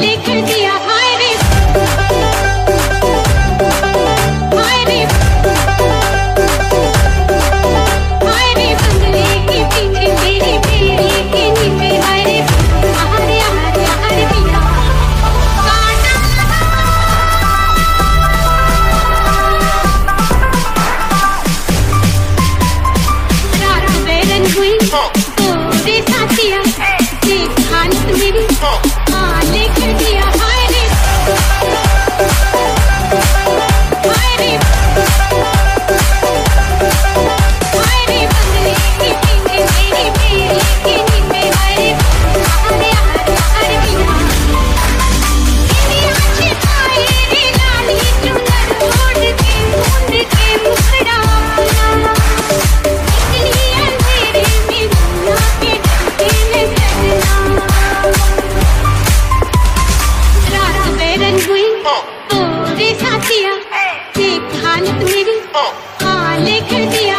लिख दिया हालत मेरी। हाल कर दिया